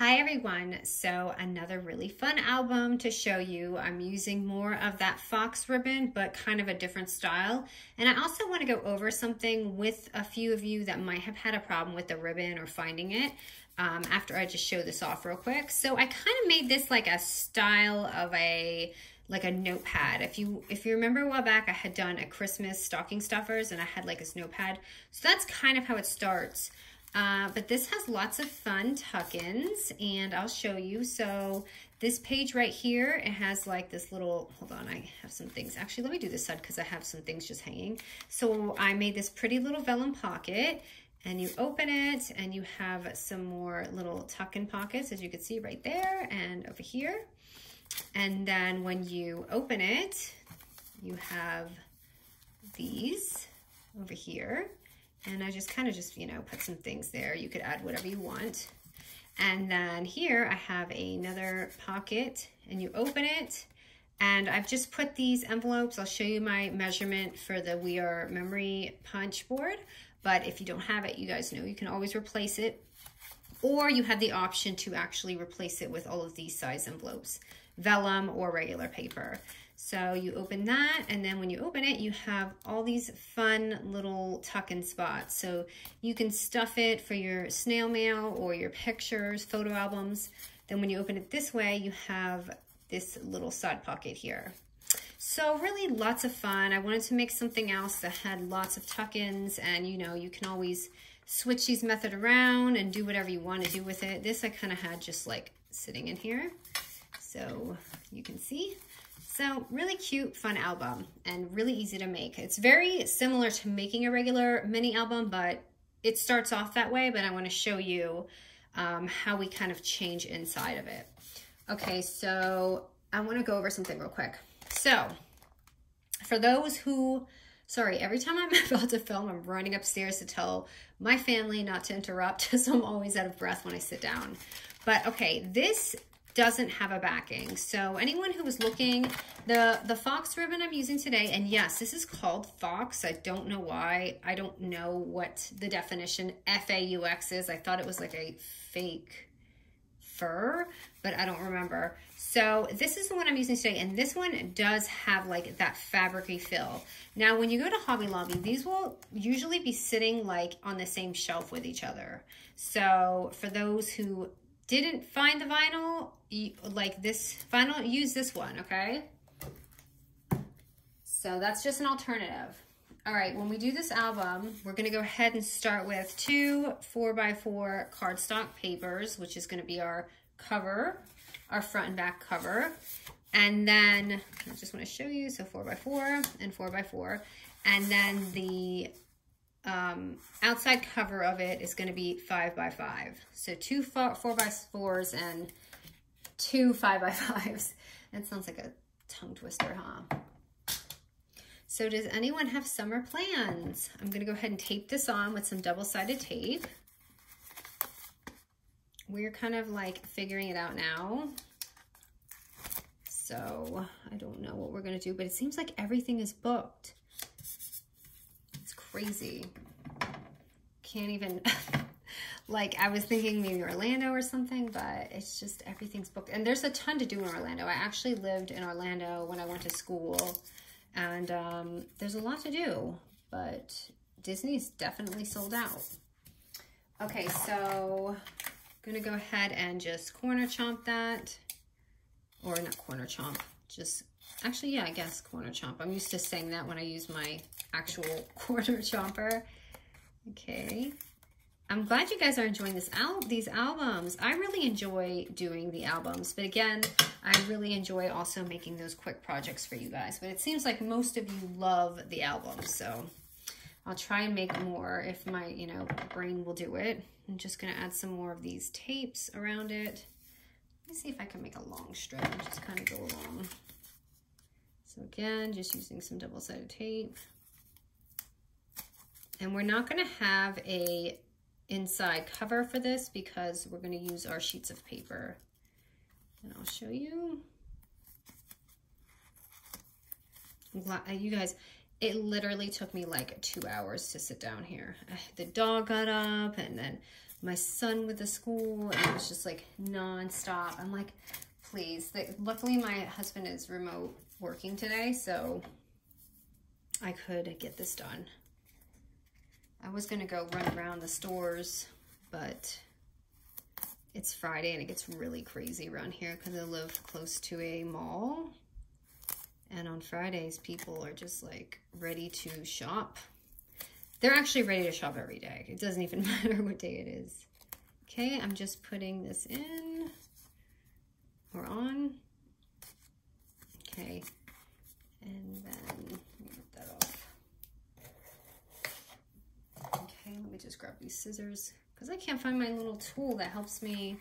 Hi everyone, so another really fun album to show you. I'm using more of that fox ribbon, but kind of a different style. And I also wanna go over something with a few of you that might have had a problem with the ribbon or finding it um, after I just show this off real quick. So I kind of made this like a style of a like a notepad. If you if you remember a while back, I had done a Christmas stocking stuffers and I had like this notepad. So that's kind of how it starts. Uh, but this has lots of fun tuck-ins and I'll show you. So this page right here, it has like this little, hold on, I have some things. Actually, let me do this side because I have some things just hanging. So I made this pretty little vellum pocket and you open it and you have some more little tuck-in pockets as you can see right there and over here. And then when you open it, you have these over here and I just kind of just, you know, put some things there. You could add whatever you want. And then here I have another pocket and you open it and I've just put these envelopes. I'll show you my measurement for the We Are Memory punch board. But if you don't have it, you guys know you can always replace it. Or you have the option to actually replace it with all of these size envelopes, vellum or regular paper. So you open that, and then when you open it, you have all these fun little tuck-in spots. So you can stuff it for your snail mail or your pictures, photo albums. Then when you open it this way, you have this little side pocket here. So really lots of fun. I wanted to make something else that had lots of tuck-ins and you know, you can always switch these method around and do whatever you want to do with it. This I kind of had just like sitting in here. So you can see. So really cute, fun album and really easy to make. It's very similar to making a regular mini album, but it starts off that way, but I wanna show you um, how we kind of change inside of it. Okay, so I wanna go over something real quick. So for those who, sorry, every time I'm about to film, I'm running upstairs to tell my family not to interrupt, so I'm always out of breath when I sit down. But okay, this doesn't have a backing. So anyone who was looking, the, the Fox ribbon I'm using today, and yes, this is called Fox. I don't know why. I don't know what the definition F-A-U-X is. I thought it was like a fake fur, but I don't remember. So this is the one I'm using today, and this one does have like that fabricy feel. Now, when you go to Hobby Lobby, these will usually be sitting like on the same shelf with each other. So for those who didn't find the vinyl, like this vinyl, use this one, okay? So that's just an alternative. All right, when we do this album, we're gonna go ahead and start with two four by four cardstock papers, which is gonna be our cover, our front and back cover. And then, I just wanna show you, so four by four and four by four. And then the um, outside cover of it is going to be five by five. So two four, four by fours and two five by fives. That sounds like a tongue twister, huh? So does anyone have summer plans? I'm going to go ahead and tape this on with some double-sided tape. We're kind of like figuring it out now. So I don't know what we're going to do, but it seems like everything is booked crazy. Can't even, like I was thinking maybe Orlando or something, but it's just everything's booked. And there's a ton to do in Orlando. I actually lived in Orlando when I went to school and um, there's a lot to do, but Disney's definitely sold out. Okay, so I'm gonna go ahead and just corner chomp that, or not corner chomp, just Actually, yeah, I guess corner chomp. I'm used to saying that when I use my actual corner chomper. Okay. I'm glad you guys are enjoying this al these albums. I really enjoy doing the albums, but again, I really enjoy also making those quick projects for you guys. But it seems like most of you love the albums, so I'll try and make more if my, you know, brain will do it. I'm just gonna add some more of these tapes around it. Let me see if I can make a long strip and just kind of go along. So again, just using some double-sided tape. And we're not gonna have a inside cover for this because we're gonna use our sheets of paper. And I'll show you. Uh, you guys, it literally took me like two hours to sit down here. The dog got up and then my son with the school and it was just like nonstop. I'm like, please. luckily my husband is remote working today, so I could get this done. I was gonna go run around the stores, but it's Friday and it gets really crazy around here because I live close to a mall. And on Fridays, people are just like ready to shop. They're actually ready to shop every day. It doesn't even matter what day it is. Okay, I'm just putting this in or on. Okay, and then get that off. Okay, let me just grab these scissors because I can't find my little tool that helps me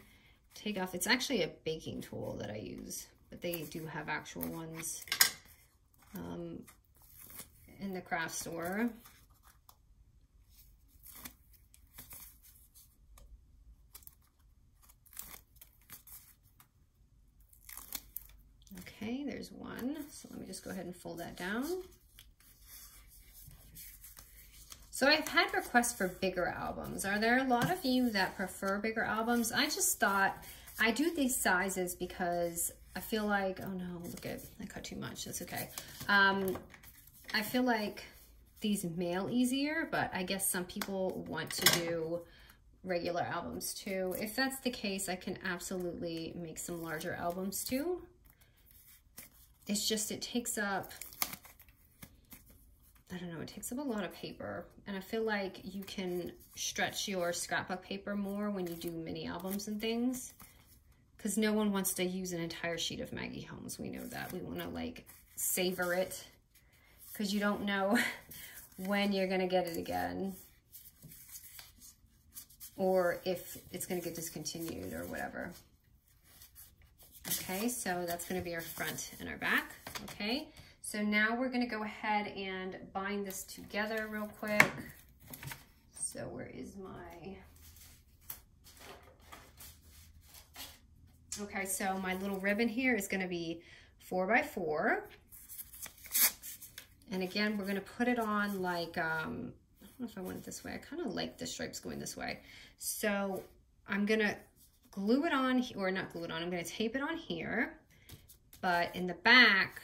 take off. It's actually a baking tool that I use, but they do have actual ones um, in the craft store. Okay, there's one. So let me just go ahead and fold that down. So I've had requests for bigger albums. Are there a lot of you that prefer bigger albums? I just thought I do these sizes because I feel like, oh no, look at, I cut too much, that's okay. Um, I feel like these mail easier, but I guess some people want to do regular albums too. If that's the case, I can absolutely make some larger albums too. It's just, it takes up, I don't know, it takes up a lot of paper. And I feel like you can stretch your scrapbook paper more when you do mini albums and things. Because no one wants to use an entire sheet of Maggie Holmes. We know that. We want to like savor it. Because you don't know when you're going to get it again. Or if it's going to get discontinued or whatever. Okay, so that's gonna be our front and our back, okay? So now we're gonna go ahead and bind this together real quick. So where is my, okay, so my little ribbon here is gonna be four by four. And again, we're gonna put it on like, um, I don't know if I want it this way. I kind of like the stripes going this way. So I'm gonna glue it on, or not glue it on, I'm gonna tape it on here, but in the back,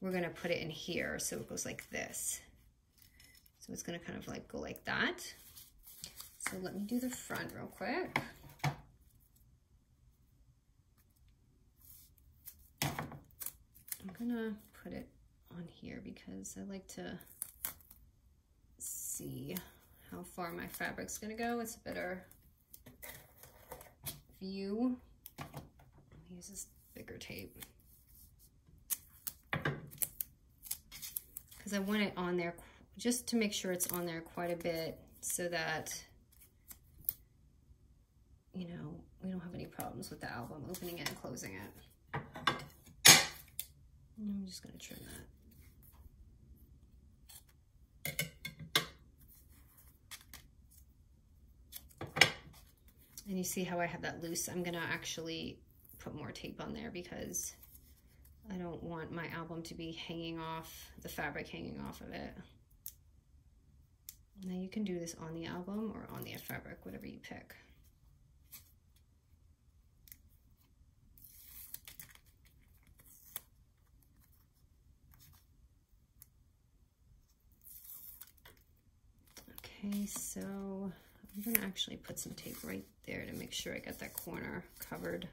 we're gonna put it in here so it goes like this. So it's gonna kind of like go like that. So let me do the front real quick. I'm gonna put it on here because I like to see how far my fabric's gonna go. It's better Use this bigger tape. Because I want it on there just to make sure it's on there quite a bit so that, you know, we don't have any problems with the album opening it and closing it. I'm just going to trim that. And you see how I have that loose? I'm gonna actually put more tape on there because I don't want my album to be hanging off, the fabric hanging off of it. Now you can do this on the album or on the fabric, whatever you pick. Okay, so I'm gonna actually put some tape right there to make sure I got that corner covered.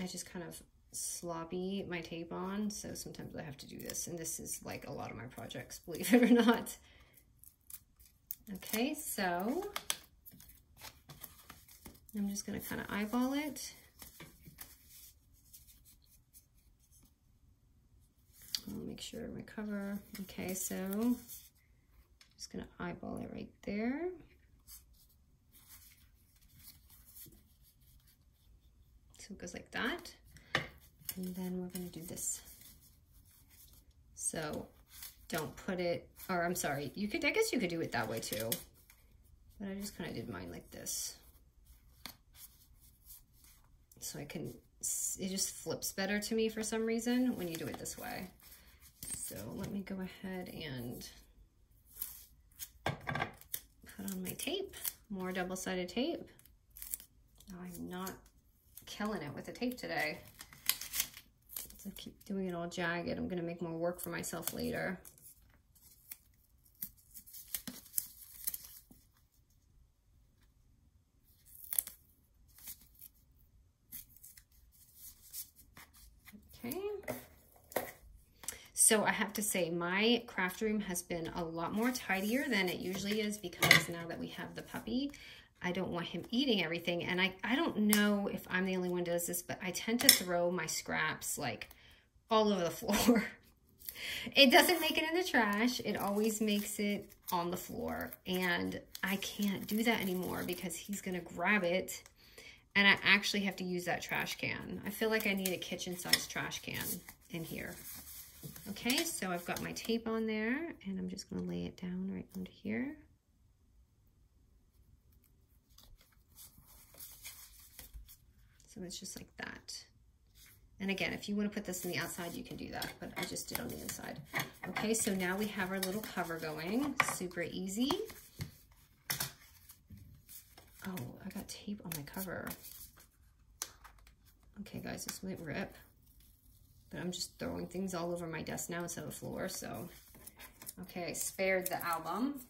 I just kind of sloppy my tape on, so sometimes I have to do this, and this is like a lot of my projects, believe it or not. Okay, so I'm just gonna kind of eyeball it. I'll make sure my cover. Okay, so I'm just gonna eyeball it right there. So it goes like that. And then we're gonna do this. So don't put it, or I'm sorry, you could, I guess you could do it that way too. But I just kind of did mine like this. So I can, it just flips better to me for some reason when you do it this way. So let me go ahead and put on my tape, more double-sided tape. I'm not killing it with the tape today. So keep doing it all jagged. I'm gonna make more work for myself later. So I have to say my craft room has been a lot more tidier than it usually is because now that we have the puppy, I don't want him eating everything. And I, I don't know if I'm the only one does this, but I tend to throw my scraps like all over the floor. it doesn't make it in the trash. It always makes it on the floor. And I can't do that anymore because he's going to grab it. And I actually have to use that trash can. I feel like I need a kitchen-sized trash can in here. Okay, so I've got my tape on there and I'm just going to lay it down right under here. So it's just like that. And again, if you want to put this on the outside, you can do that, but I just did on the inside. Okay, so now we have our little cover going. Super easy. Oh, I got tape on my cover. Okay, guys, this might rip. But I'm just throwing things all over my desk now instead of the floor, so. Okay, spared the album.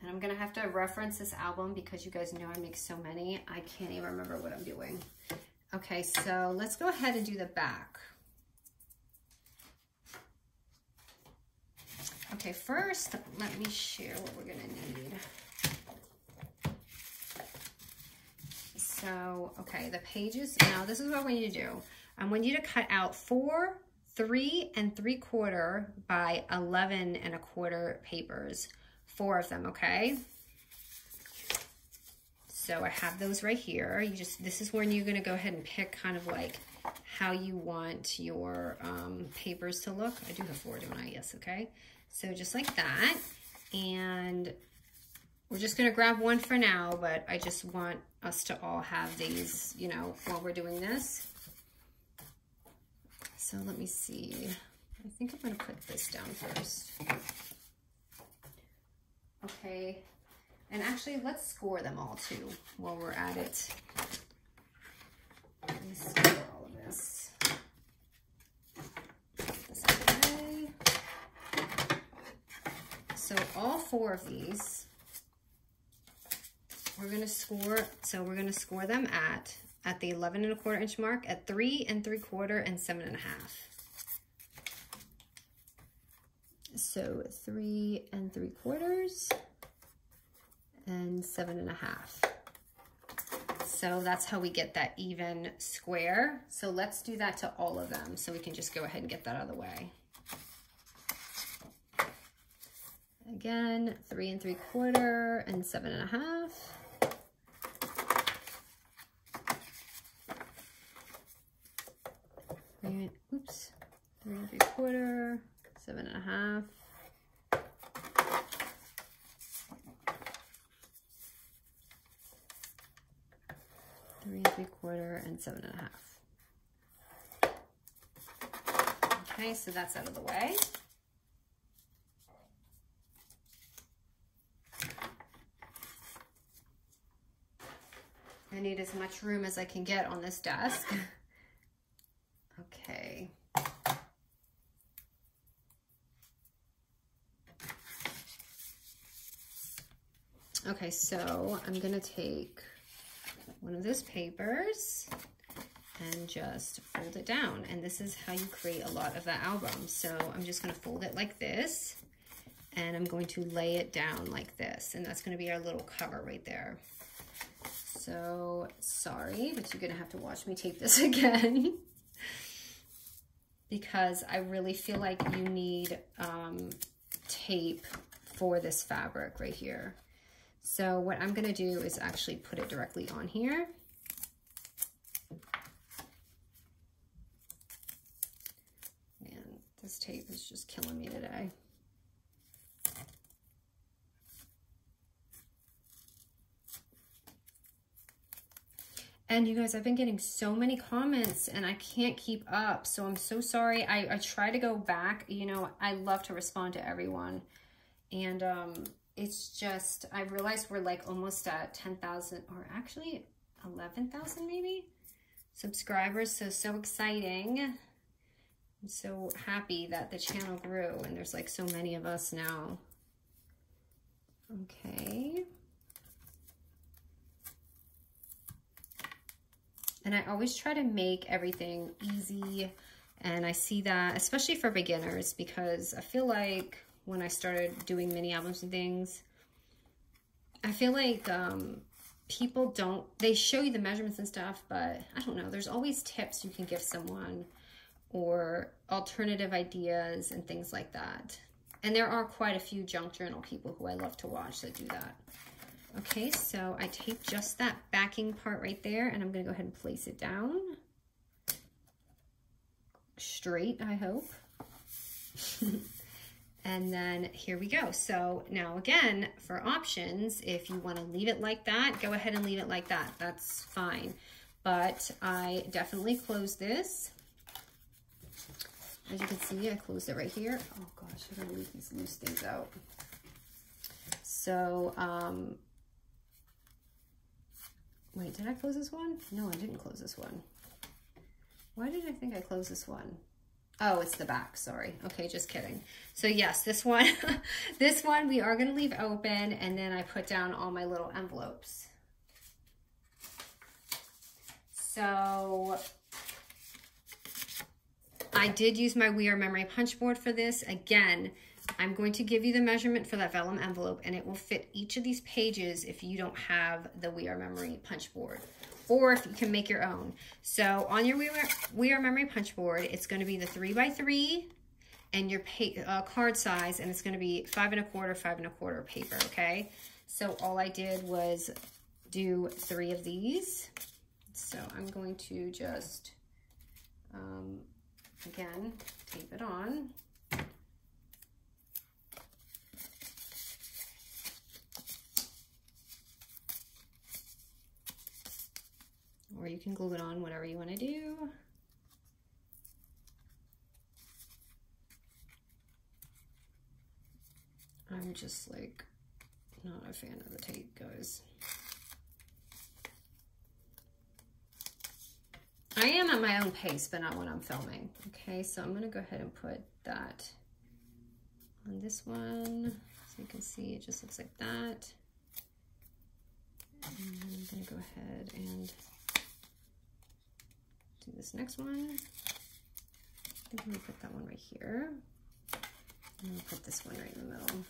And I'm gonna have to reference this album because you guys know I make so many. I can't even remember what I'm doing. Okay, so let's go ahead and do the back. Okay, first, let me share what we're gonna need. So, okay, the pages, now this is what want you to do. I want you to cut out four, three and three quarter by 11 and a quarter papers four of them, okay? So I have those right here. You just, this is when you're gonna go ahead and pick kind of like how you want your um, papers to look. I do have four, don't I? Yes, okay. So just like that. And we're just gonna grab one for now, but I just want us to all have these, you know, while we're doing this. So let me see. I think I'm gonna put this down first. Okay. And actually, let's score them all too while we're at it. Let me score all of this. this. So all four of these, we're gonna score, so we're gonna score them at, at the 11 and a quarter inch mark, at three and three quarter and seven and a half. So three and three quarters and seven and a half. So that's how we get that even square. So let's do that to all of them so we can just go ahead and get that out of the way. Again, three and three quarter and seven and a half. Oops, three and three quarter, seven and a half. Three and three quarter and seven and a half. Okay, so that's out of the way. I need as much room as I can get on this desk. okay. Okay, so I'm gonna take one of those papers and just fold it down. And this is how you create a lot of the album. So I'm just gonna fold it like this and I'm going to lay it down like this. And that's gonna be our little cover right there. So sorry, but you're gonna have to watch me tape this again because I really feel like you need um, tape for this fabric right here. So what I'm gonna do is actually put it directly on here. Man, this tape is just killing me today. And you guys, I've been getting so many comments and I can't keep up. So I'm so sorry. I, I try to go back. You know, I love to respond to everyone And um, it's just, I realized we're like almost at 10,000 or actually 11,000 maybe subscribers. So, so exciting. I'm so happy that the channel grew and there's like so many of us now. Okay. And I always try to make everything easy. And I see that, especially for beginners, because I feel like when I started doing mini albums and things, I feel like um, people don't, they show you the measurements and stuff, but I don't know, there's always tips you can give someone or alternative ideas and things like that. And there are quite a few junk journal people who I love to watch that do that. Okay, so I take just that backing part right there and I'm gonna go ahead and place it down. Straight, I hope. and then here we go. So now again, for options, if you wanna leave it like that, go ahead and leave it like that. That's fine. But I definitely close this. As you can see, I closed it right here. Oh gosh, I gotta leave these loose things out. So um, Wait, did I close this one? No, I didn't close this one. Why did I think I closed this one? Oh, it's the back, sorry. Okay, just kidding. So yes, this one, this one we are gonna leave open and then I put down all my little envelopes. So I did use my We Are Memory punch board for this. Again, I'm going to give you the measurement for that vellum envelope and it will fit each of these pages if you don't have the We Are Memory punch board or if you can make your own. So on your We Are, Memory punch board, it's going to be the three by three and your uh, card size and it's going to be five and a quarter, five and a quarter paper, okay? So all I did was do three of these. So I'm going to just, um, again, tape it on. Or you can glue it on, whatever you want to do. I'm just like not a fan of the tape, guys. I am at my own pace, but not when I'm filming. Okay, so I'm gonna go ahead and put that on this one. So you can see it just looks like that. And I'm gonna go ahead and do this next one. I think I'm gonna put that one right here. And I'll put this one right in the middle.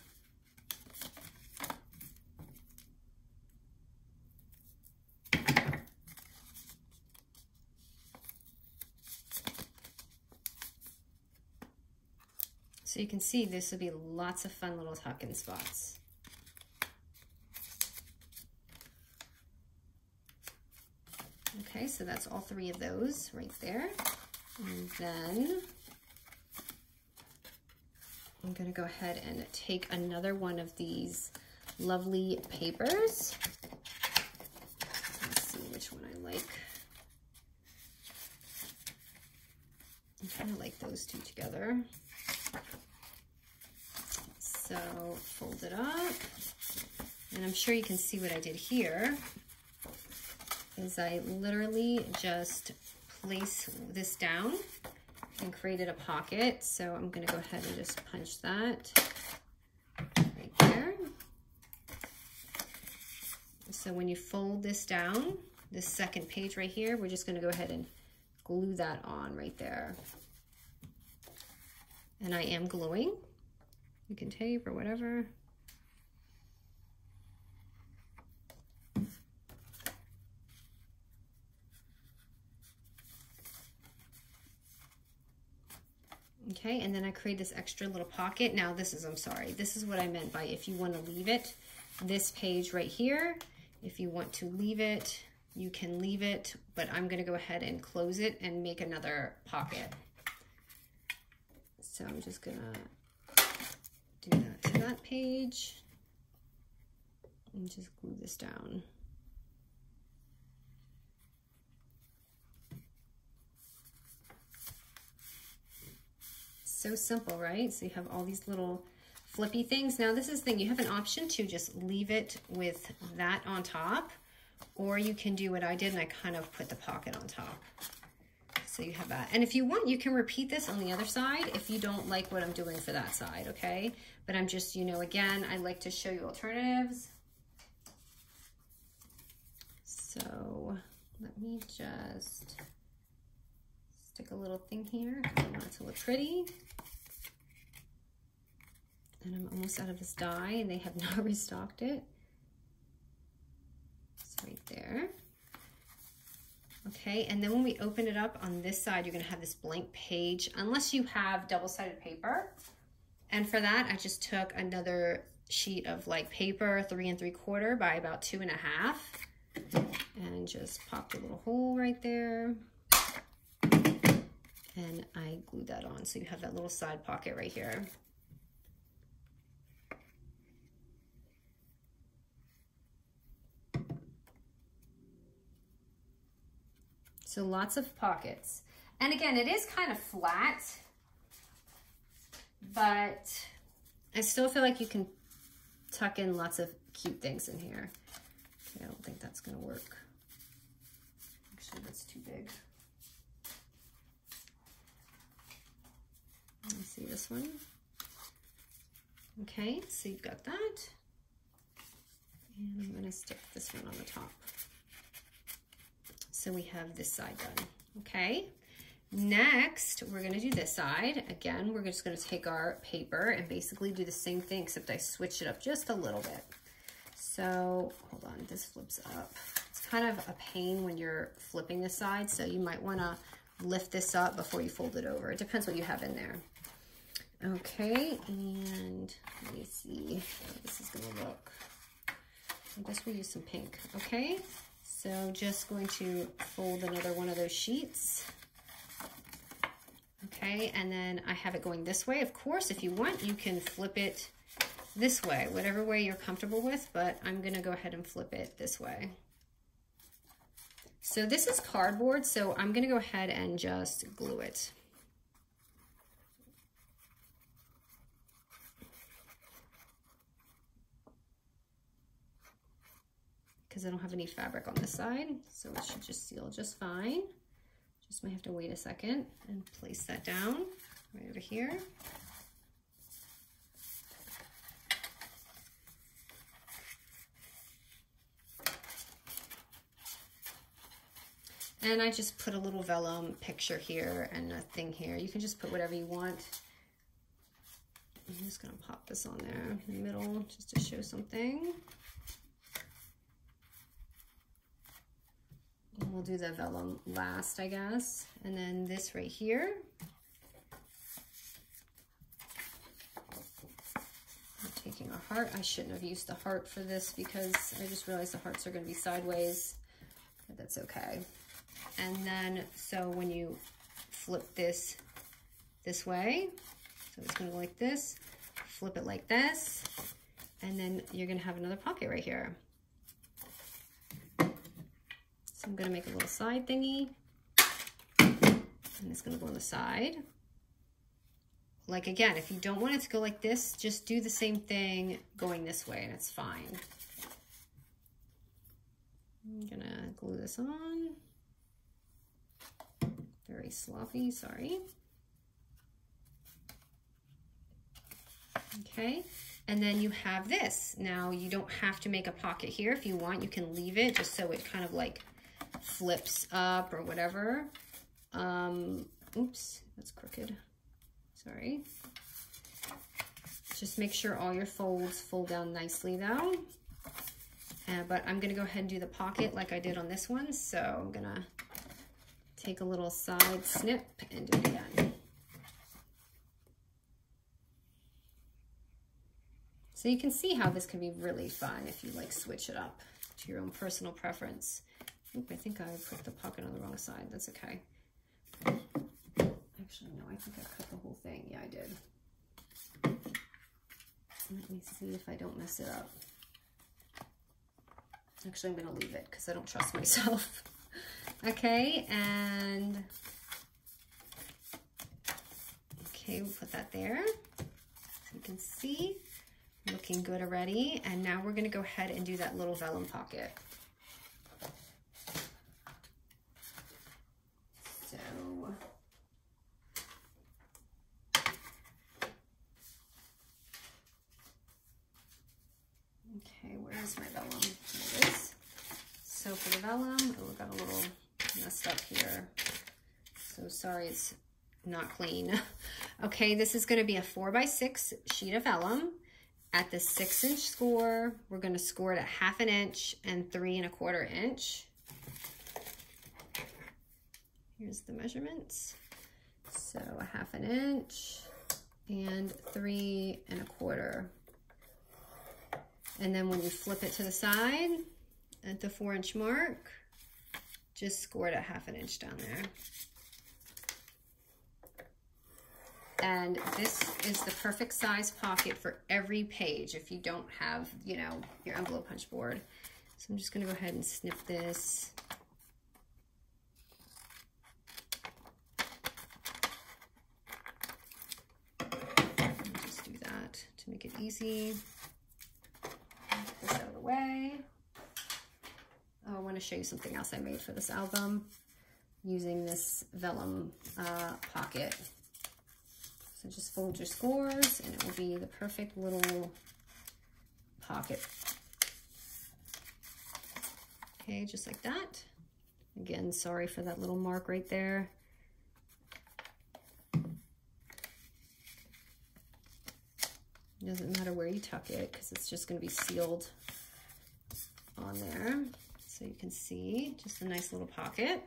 So you can see this will be lots of fun little tuck-in spots. Okay, so that's all three of those right there. And then I'm gonna go ahead and take another one of these lovely papers. Let's see which one I like. I kind of like those two together. So fold it up. And I'm sure you can see what I did here is I literally just place this down and created a pocket. So I'm gonna go ahead and just punch that right there. So when you fold this down, this second page right here, we're just gonna go ahead and glue that on right there. And I am gluing. You can tape or whatever. Okay, and then I create this extra little pocket. Now this is, I'm sorry, this is what I meant by if you want to leave it, this page right here, if you want to leave it, you can leave it, but I'm gonna go ahead and close it and make another pocket. So I'm just gonna do that to that page and just glue this down. So simple, right? So you have all these little flippy things. Now this is the thing, you have an option to just leave it with that on top, or you can do what I did and I kind of put the pocket on top. So you have that. And if you want, you can repeat this on the other side if you don't like what I'm doing for that side, okay? But I'm just, you know, again, I like to show you alternatives. So let me just stick a little thing here I want it to look pretty. And I'm almost out of this die and they have not restocked it. It's right there. Okay, and then when we open it up on this side, you're gonna have this blank page, unless you have double-sided paper. And for that, I just took another sheet of like paper, three and three quarter by about two and a half, and just popped a little hole right there. And I glued that on, so you have that little side pocket right here. So lots of pockets. And again, it is kind of flat, but I still feel like you can tuck in lots of cute things in here. Okay, I don't think that's gonna work. Actually, that's too big. Let me see this one. Okay, so you've got that. And I'm gonna stick this one on the top. So we have this side done, okay? Next, we're gonna do this side. Again, we're just gonna take our paper and basically do the same thing, except I switch it up just a little bit. So, hold on, this flips up. It's kind of a pain when you're flipping the side, so you might wanna lift this up before you fold it over. It depends what you have in there. Okay, and let me see how this is gonna look. I guess we'll use some pink, okay? So just going to fold another one of those sheets. Okay, and then I have it going this way. Of course, if you want, you can flip it this way, whatever way you're comfortable with, but I'm gonna go ahead and flip it this way. So this is cardboard, so I'm gonna go ahead and just glue it. Because I don't have any fabric on this side. So it should just seal just fine. Just might have to wait a second and place that down right over here. And I just put a little vellum picture here and a thing here. You can just put whatever you want. I'm just gonna pop this on there in the middle just to show something. We'll do the vellum last, I guess. And then this right here. I'm taking a heart. I shouldn't have used the heart for this because I just realized the hearts are going to be sideways, but that's okay. And then, so when you flip this this way, so it's going to go like this, flip it like this, and then you're going to have another pocket right here. So I'm gonna make a little side thingy. And it's gonna go on the side. Like again, if you don't want it to go like this, just do the same thing going this way and it's fine. I'm gonna glue this on. Very sloppy, sorry. Okay, and then you have this. Now you don't have to make a pocket here. If you want, you can leave it just so it kind of like flips up or whatever. Um, oops, that's crooked. Sorry. Just make sure all your folds fold down nicely though. Uh, but I'm gonna go ahead and do the pocket like I did on this one. So I'm gonna take a little side snip and do it again. So you can see how this can be really fun if you like switch it up to your own personal preference. I think I put the pocket on the wrong side. That's okay. Actually, no, I think I cut the whole thing. Yeah, I did. Let me see if I don't mess it up. Actually, I'm going to leave it because I don't trust myself. okay, and okay, we'll put that there. you can see, looking good already. And now we're gonna go ahead and do that little vellum pocket. So, okay, my vellum? It. So for the vellum, oh, we got a little messed up here. So sorry, it's not clean. okay, this is gonna be a four by six sheet of vellum. At the six inch score, we're gonna score it at half an inch and three and a quarter inch. Here's the measurements. So a half an inch and three and a quarter. And then when you flip it to the side at the four inch mark, just score it at half an inch down there. And this is the perfect size pocket for every page if you don't have, you know, your envelope punch board. So I'm just gonna go ahead and snip this. Just do that to make it easy. Get this out of the way. Oh, I wanna show you something else I made for this album using this vellum uh, pocket. So just fold your scores and it will be the perfect little pocket. Okay, just like that. Again, sorry for that little mark right there. It doesn't matter where you tuck it because it's just going to be sealed on there. So you can see just a nice little pocket.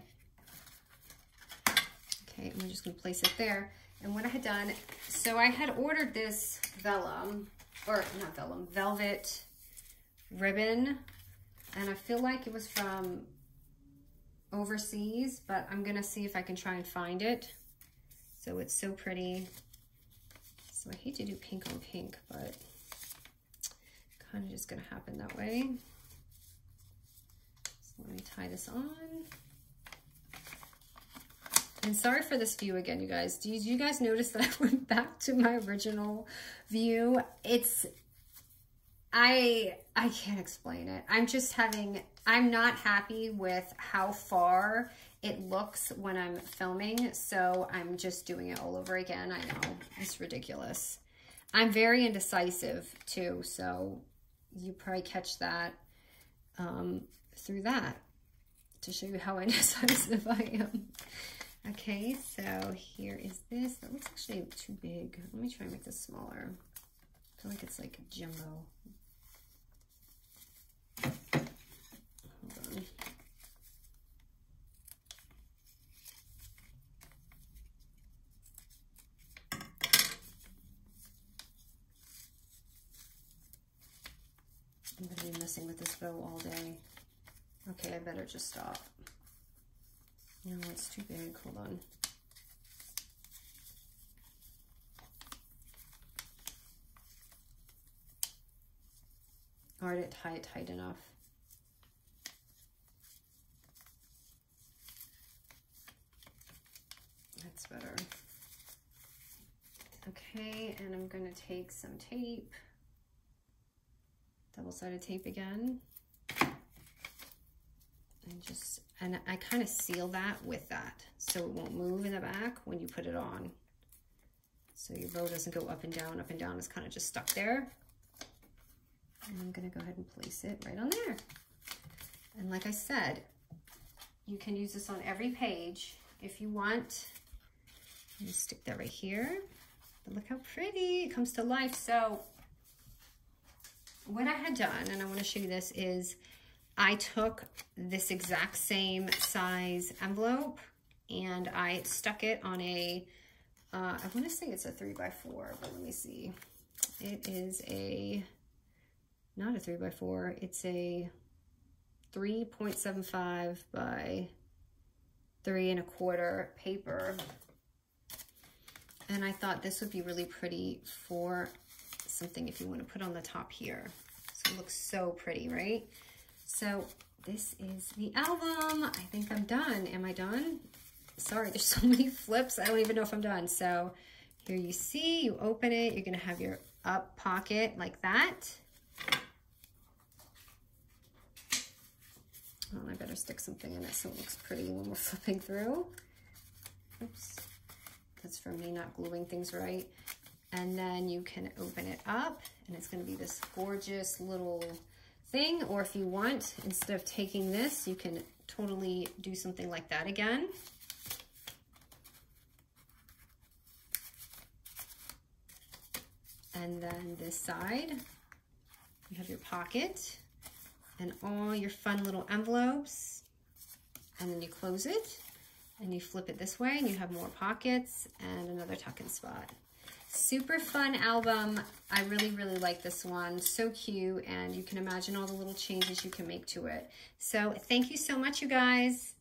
Okay, and we're just to place it there. And what I had done, so I had ordered this vellum, or not vellum, velvet ribbon. And I feel like it was from overseas, but I'm gonna see if I can try and find it. So it's so pretty. So I hate to do pink on pink, but kind of just gonna happen that way. Let me tie this on. And sorry for this view again, you guys. Do you guys notice that I went back to my original view? It's, I, I can't explain it. I'm just having, I'm not happy with how far it looks when I'm filming. So I'm just doing it all over again. I know, it's ridiculous. I'm very indecisive too. So you probably catch that um, through that to show you how indecisive I am. Okay, so here is this. That looks actually too big. Let me try and make this smaller. I feel like it's like a jumbo. Hold on. I'm going to be messing with this bow all day. Okay, I better just stop. No, it's too big. Hold on. Tie it tight enough. That's better. Okay, and I'm going to take some tape, double-sided tape again and just, and I kind of seal that with that so it won't move in the back when you put it on. So your bow doesn't go up and down, up and down. It's kind of just stuck there. And I'm gonna go ahead and place it right on there. And like I said, you can use this on every page if you want. You stick that right here. But look how pretty it comes to life. So what I had done, and I wanna show you this, is I took this exact same size envelope and I stuck it on a. Uh, I want to say it's a three by four, but let me see. It is a, not a three by four, it's a 3.75 by three and a quarter paper. And I thought this would be really pretty for something if you want to put on the top here. So it looks so pretty, right? So this is the album. I think I'm done. Am I done? Sorry, there's so many flips. I don't even know if I'm done. So here you see, you open it, you're gonna have your up pocket like that. Oh, I better stick something in it so it looks pretty when we're flipping through. Oops, that's for me not gluing things right. And then you can open it up and it's gonna be this gorgeous little thing. Or if you want, instead of taking this, you can totally do something like that again. And then this side, you have your pocket and all your fun little envelopes. And then you close it and you flip it this way and you have more pockets and another tuck-in spot. Super fun album. I really, really like this one. So cute and you can imagine all the little changes you can make to it. So thank you so much, you guys.